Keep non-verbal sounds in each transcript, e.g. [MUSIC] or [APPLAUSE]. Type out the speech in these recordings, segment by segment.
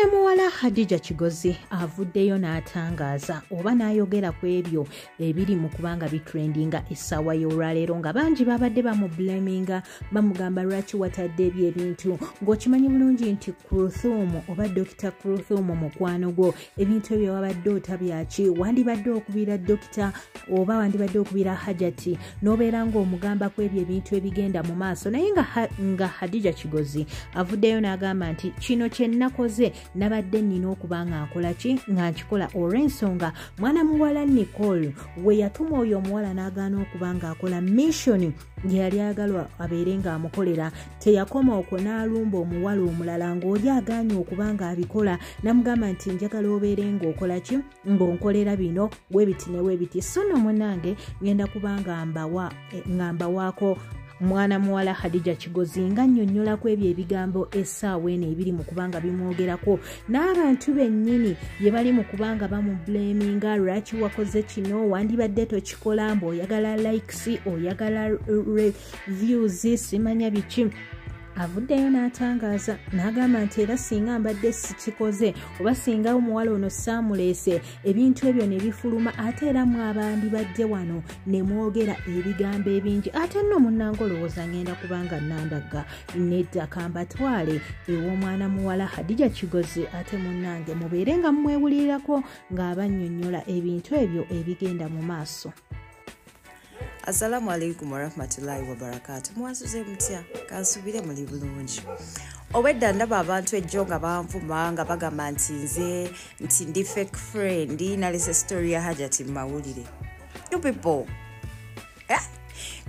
mwana muwala hadija kigozi avuddeyo n'atangaaza oba n'ayogera ku ebyo ebiri mu kubanga bitrendinga essaawa y'olwaleero nga bangi babadde bamubulaminga bamugamba lwaki watadde ebyo ebintu ng'okimanyi bulungi nti kruthumu oba dokita kruthumu mukwano gwo ebintu ebyo wabadde otabyaki wandibadde okubira dokita oba wandibadde okubira hajati n'obeera ng'omugamba ku ebyo ebintu ebigenda mu maaso naye nga, ha, nga hadija kigozi avuddeyo n'agamba nti kino kye nakoze nabadde nnina okuba nga nkola ki? Nga nkikola olw'ensonga mwana muwala nicole we yatuma oyo omuwala n'agaana okuba ng'akola missioni gye yali agalwa abeere ng'amukolera teyakoma okwo n'alumba omuwala omulala ng'oli agaanye okuba ng'abikola. Namugamba nti njagala obeere ng'okola ki? Ng'onkolera bino webiti ne webiti so no munange ngenda kuba nga mbawaako mwana muwala hadija kigozi nga nnyonnyola ku ebyo ebigambo essaawa eno ebiri mu kubanga bimwogerako. N'abantu bennyini bye bali mu kubanga bamubuleminga lwaki wakoze kino? Wandibadde tokikola mbu oyagala likes oyagala reviews simanya biki avuddeyo n'atangaaza n'agamba nti era singa mbadde sikikoze oba singa omuwala ono saamuleese ebintu ebyo ne bifuluma ate era mwabandibadde wano ne mwogera ebigambo ebingi. Ate nno munnanga olowooza ngenda kubanga nandagga nedda kambatwale ew'omwana muwala hadija kigozi. Ate munnange mubeere nga mumwewulirirako ng'abannyonnyola ebintu ebyo ebigenda mu maaso assalamu alaikum warahmatullahi wabarakatu mwasuze mutya kansubire muli bulungi. Obwedda ndaba abantu ejjo nga banvuma nga bagamba nti nze nti ndi fake friend nalese story ya hajati mumawulire you people eh?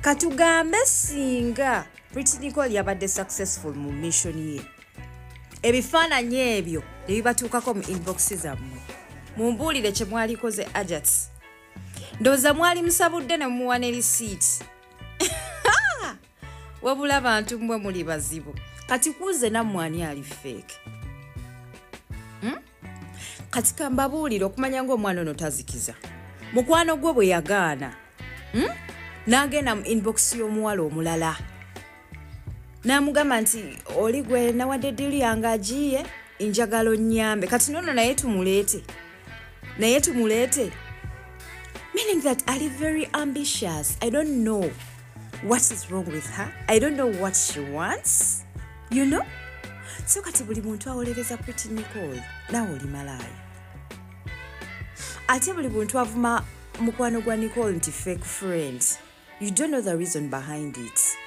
katugambe singa britinicol yabadde successful mu mission ye. Ebifaananyi ebyo nebibatuukako mu inbox zammwe. Mumbuulire kyemwalikoze ajats ndowooza mwali musabudde ne mumuwa ne risiiti. [LAUGHS] Wabula abantu mmwe muli bazibu. Kati kuuze nammwani ali feeke hmm? kati kambabuulire okumanya ngaomwana ono tazikiza. Mukwano gwe bwe yagaana. Hmm? n'agenda mu inbox y'omuwala omulala. N'amugamba nti oli gwe nawadde ddiiri yange agiye? Njagala onnyambe. Kati nono naye tumuleete. Naye tumuleete meaning that ali very ambitious? I don't know what is wrong with her. I don't know what she wants. You know? So kati buli muntu awolereza pretty nicole naawe oli malaaya. Ate buli muntu avuma mukwano gwa nicole nti fake friend you don't know the reason behind it.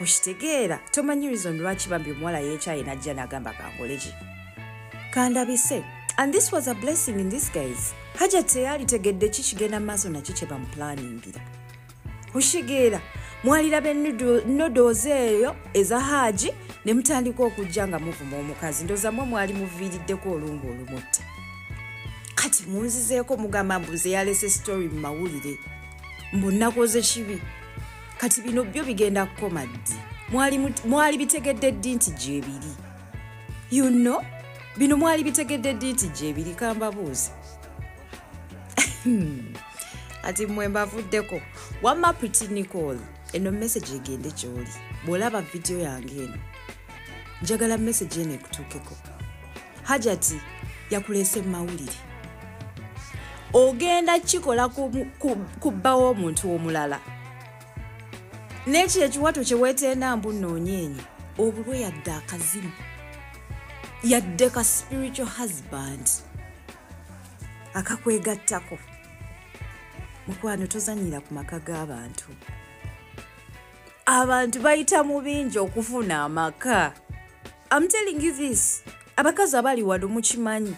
Okitegeera tomanyi reason lwaki bambi omuwala yeekyayi najja nagamba kangoleki kandabise and this was a blessing in this guys haja teyalitegedde ki kigenda mu maaso naki kye bamuplaningira okitegeera mwaliraba enodozi eyo eza haaji ne mutandika okujja nga muvuma omukazi. Ndozamwe mwali muviiriddeko olunga olumutta. Kati munzizeeko mugamba mbuze yalese story mu mawulire. Mbu nakoze kibi. Kati bino byo bigenda kukoma ddi? Mwali bitegedde ddi nti gyebiri. You know bino mwali bitegedde ddi nti gyebiri kambabuuzi ati mmwe mbavuddeko. Wamma pretty nicole. Eno message egende gy'oli. Bw'olaba vidiyo yange eno. Njagala message eno ekutuukeko. Hajati yakuleese mumawulire ogenda kikola kubbawo omuntu omulala. N'ekyo ekiwato kye weetenda mbu nnoonyeenya obulwe yadde akazimu yadde ka spiritual husband akakwegattako mukwano tozanyira ku maka g'abantu. Abantu bayita mu bingi okufuna amaka. Am telling you this abakazi abali wano mukimanyi.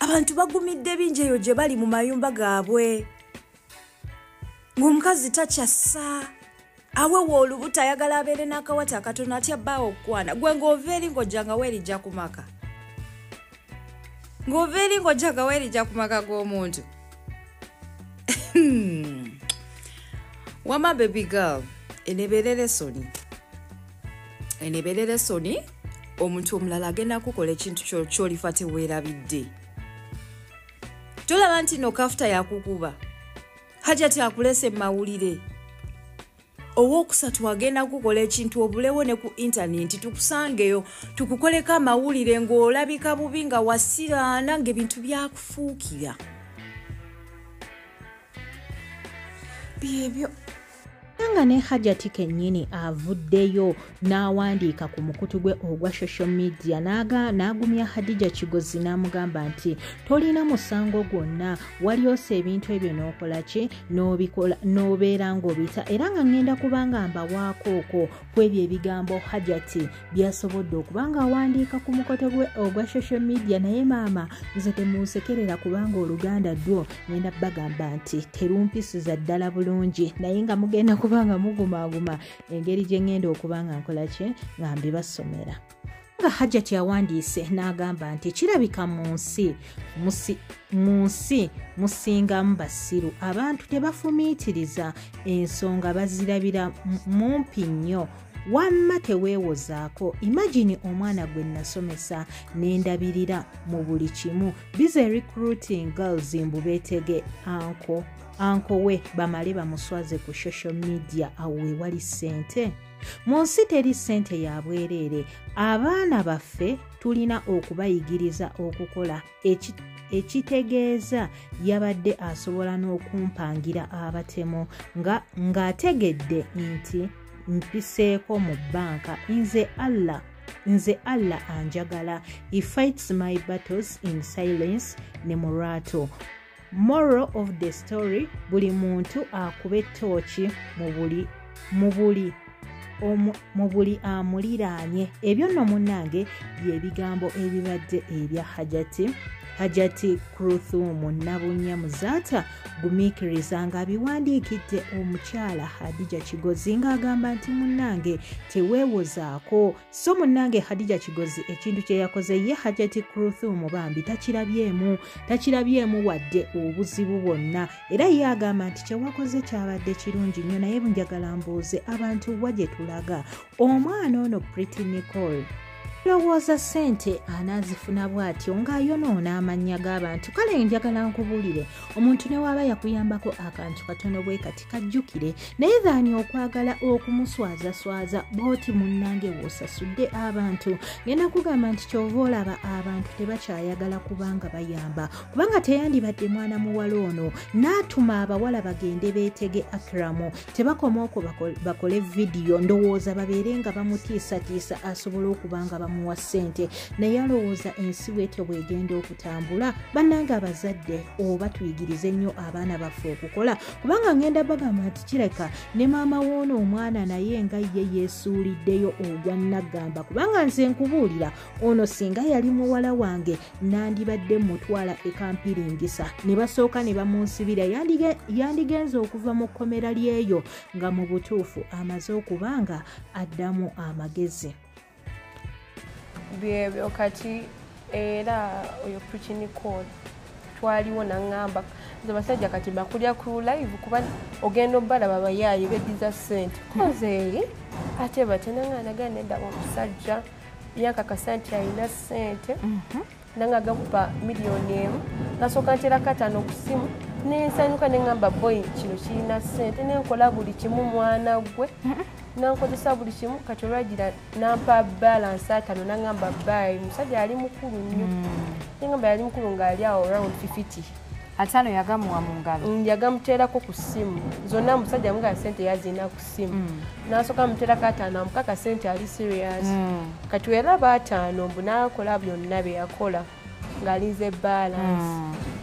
Abantu bagumidde bingi eyo gye bali mu mayumba gaabwe. Ng'omukazi takyassa awewa olubuto ayagala abeere n'akawata akatono atya bbaawo okukwana? Gwe ng'ova eri ng'ojjanga weerijja ku maka. Ng'ova eri ng'ojjanga weerijja ku maka g'omuntu. Wama baby girl eneberere soni eneberere soni omuntu omulala agenda kukola ekintu kyolifa teweerabidde. Tolaba nti no kafuta yakukuba. Hajati akulese mumawulire owookusatu agenda kukola ekintu obulewo ne ku intaneti tukusangeyo tukukoleko amawulire ng'olabika bubi nga wasiraana ng'ebintu byakufuukira. Byebyo nga ne hajati kennyini avuddeyo n'awandiika ku mukutu gwe ogwa social media n'agumya hadija kigozi n'amugamba nti tolina musango gwonna walyosa ebintu ebyo n'okola ki? N'obeera ng'obita. Era nga ŋŋenda kubanga mbawaako okwo ku ebyo ebigambo hajati byasobodde okuba nga awandiika ku mukoto gwe ogwa social media. Naye maama nze temunsekerera kubanga oluganda ddwo ŋŋenda bagamba nti terumpisiza ddala bulungi. Naye nga mugenda kuba nga mugumaguma engeri gye ŋŋenda okuba nga nkola ki? Nga mbibasomera. Nga hajjati awandiise n'agamba nti kirabika mu nsi mu nsi musingamu basiru abantu tebafumiitiriza ensonga bazirabira mumpi nnyo. Wamma teweewozaako. Imagini omwana gwe nasomesa n'endabirira mu buli kimu. Bize recruiting girls mbu beetege anko anko we bamale bamuswaze ku social media awo wewali ssente. Mu nsi teri ssente ya bwereere abaana baffe tulina okubayigiriza okukola ekitegeeza yabadde asobola n'okumpangira abatemu ng'ategedde nti mpiseeko mu bbanka nze allah nze allah anjagala. He fights my battles in silence ne murato moral of the story buli muntu akuba ettooki mu buli mu buli amuliraanye. Ebyo nno munnange byebigambo ebibadde ebya hajati hajati kruthumu nabunya muzaata gumiikiriza ng'abiwandiikidde omukyala hadija kigozi ng'agamba nti munnange teweewozaako. So munnange hadija kigozi ekintu kye yakoze ye hajati kruthumu bambi takirabyemu takirabyemu wadde obuzibu bwonna. Era ye agamba nti kyewakoze kyabadde kirungi nnyo naye bunjagala mbuuze abantu wa gye tulaga. Omwana ono pretty nicole lowooza ssente anaazifuna bw'atyo ng'ayonoona amannya g'abantu. Kale njagala nkubuulire omuntu ne waaba yakuyambako akantu katono bwe kati kajjukire naye dhaani okwagala okumuswazaswaza bw'oti munnange w'osasudde abantu? Ngenda kugamba nti kyova olaba abantu tebakyayagala kubanga bayamba kubanga teyandibadde mwana muwala ono n'atuma abawala bagende beetege akramu. Tebakoma okwo bakole vidiyo ndowooza babeere nga bamutiisatiisa asobole okuba nga bamu bamuwa ssente. Naye alowooza ensi bwetyo bwegenda okutambula bannanga abazadde oba tuyigirize nnyo abaana baffe okukola. Kubanga ŋŋenda bagamba nti kireka ne maama woono omwana naye nga ye yeesuuliddeyo ogwa naggamba kubanga nze nkubuulira ono singa yali muwala wange nandibadde mutwala ekampiringisa ne basooka ne bamunsibira. Yandigenza okuva mu kkomera lyeyo nga mu butuufu amaze okuba nga addamu amagezi byebyo kati era oyo prichinicol twaliwo naŋŋamba. Nze basajja kati bakulya ku live kuba ogenda obalaba bayaayi beddiza ssente. Kozeeri ate batenaŋanaga nedda omusajja yakakasa nti alina ssente nanga gakupa miliyoni emu nasooka ntera katano ku simu nensanyuka neŋŋamba boy kino kirina ssente nenkola buli kimu mwana gwe [LAUGHS] nankozesa buli kimu kati olwagira nampa balansi atano naŋŋamba bayi musajja yali mukulu nnyo. Neŋŋamba yali mukulu ng'ali awo round fifty. Atano yagamuwa mu ngalo? Yagamuteerako ku ssimu zonna musajja mugala sente yazina ku ssimu nasooka muteerako ataano amukaka sente ali serious. Kati weraba ataano mbu nakola byonna bye yakola ng'alinze balance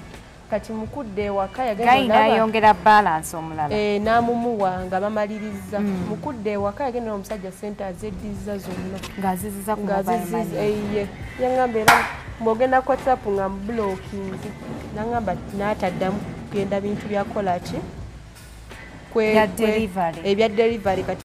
kati mukudde ewaka yayongera balansi omulala. n'amumuwa nga bamaliriza. Mukudde ewaka yagenda omusajja sente azeddiza zonna. Ng'aziziza ku eye yaŋŋamba era mbwogenda whatsapp nga mubulokinzi naŋŋamba n'ataddamu kugenda bintu byakola ki? Ebya ebya delivery. Kati